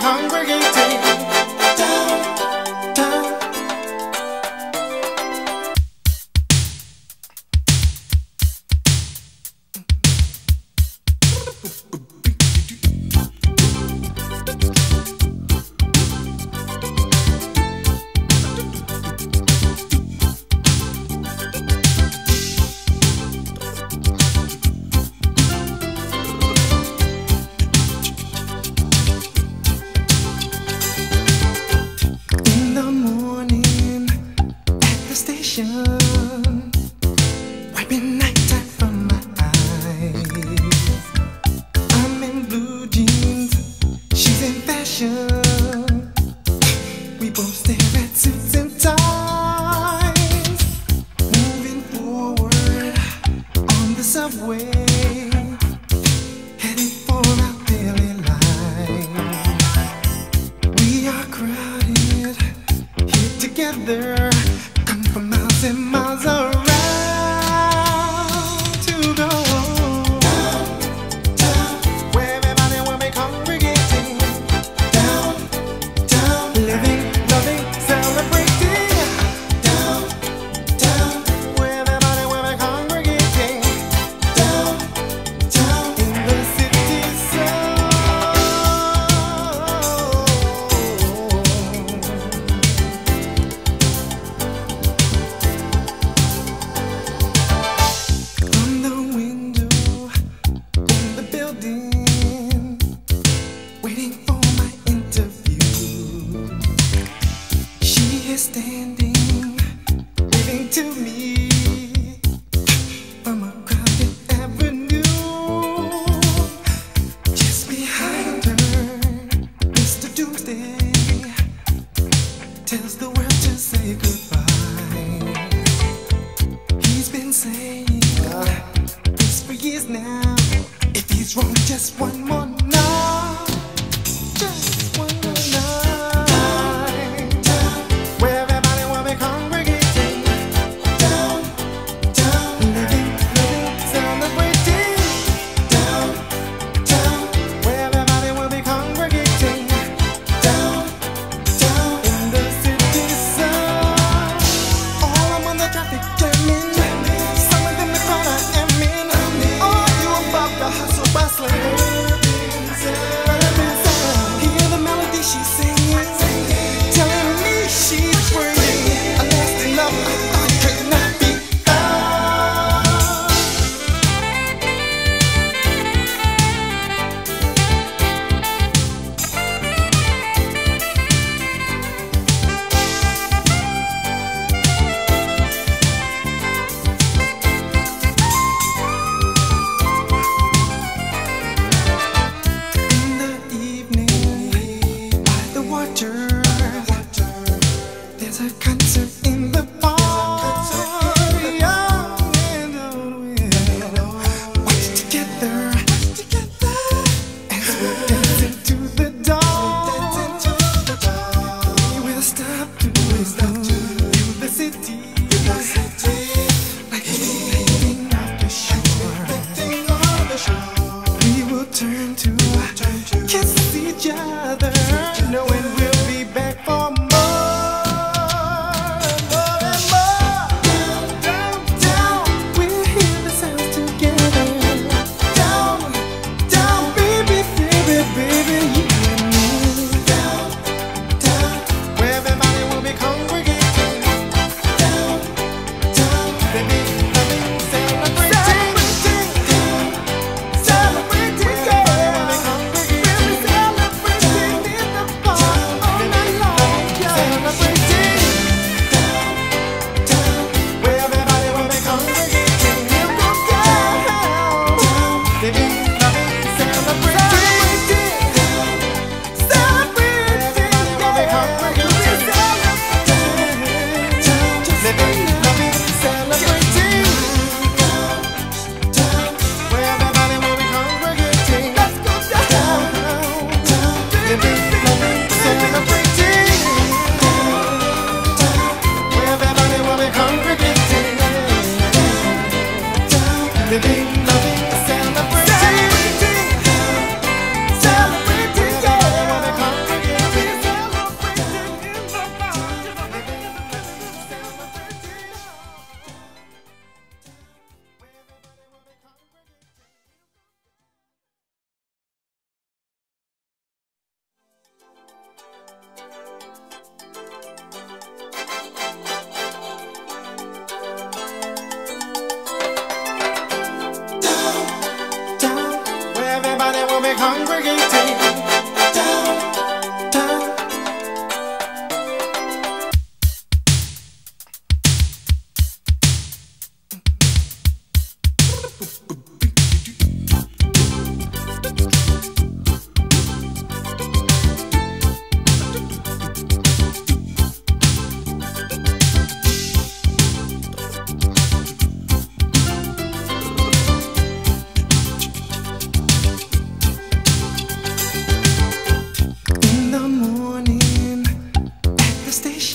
congregating. Tells the world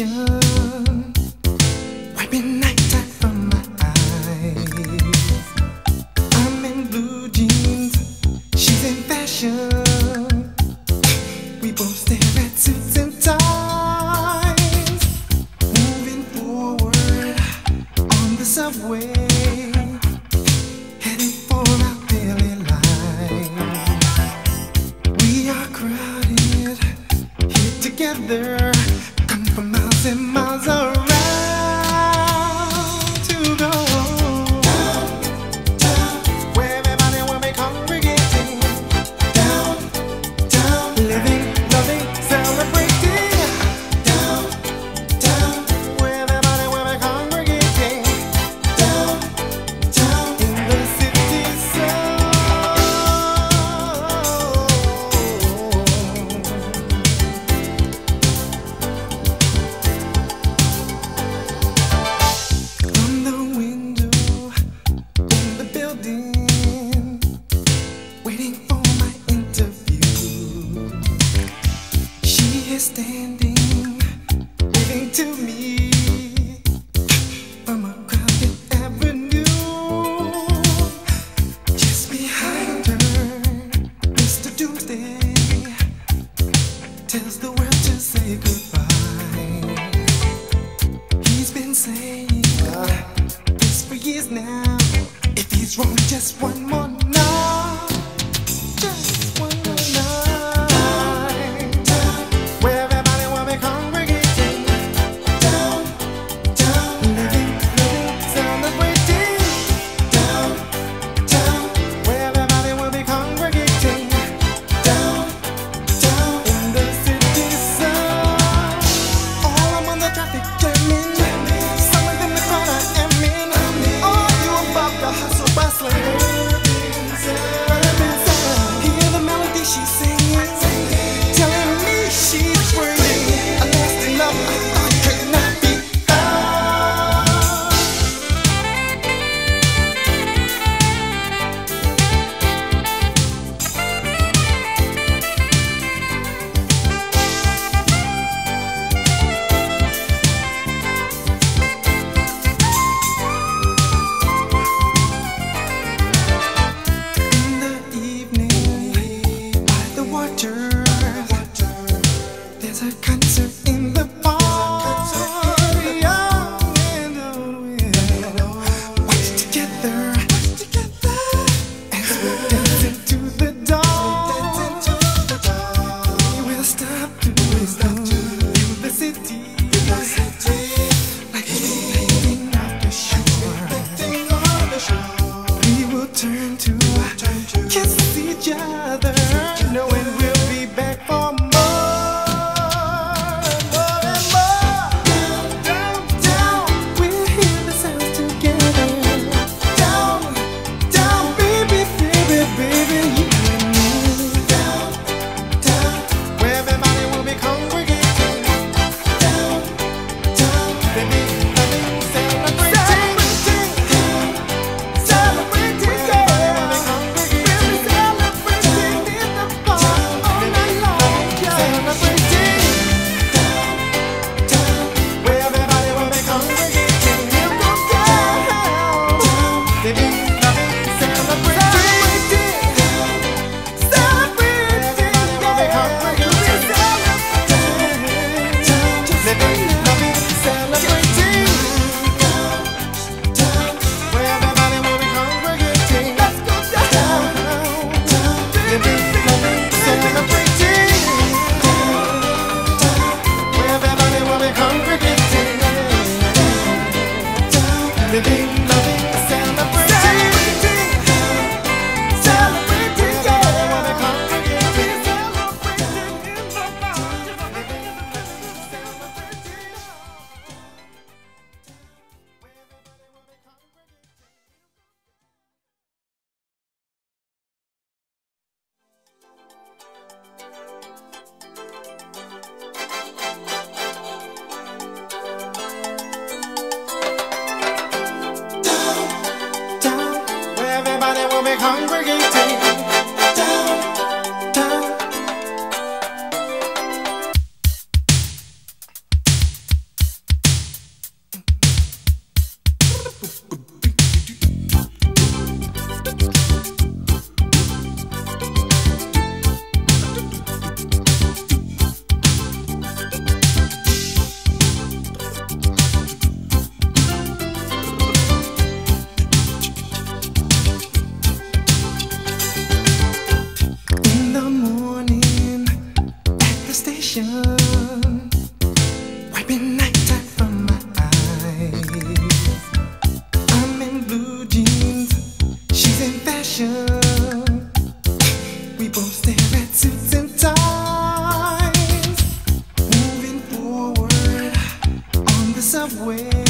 you Where everybody will be congregating. Baby. everybody will be congregating. On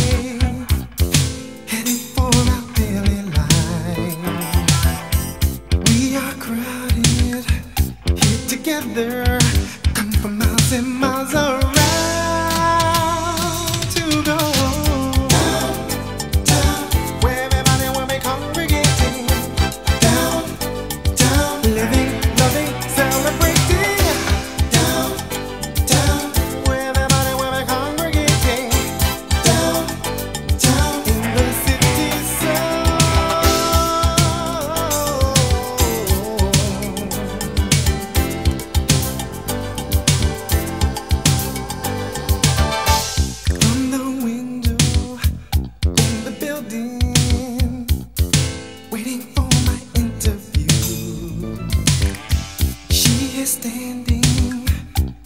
standing,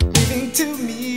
waving to me